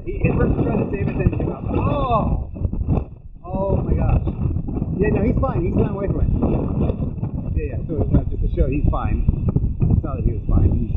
it. He, his first was trying to save his engine. Oh! Oh my gosh. Yeah, no, he's fine. He's not away from it. Yeah, yeah. So uh, just to show, he's fine. It's not that he was fine. He's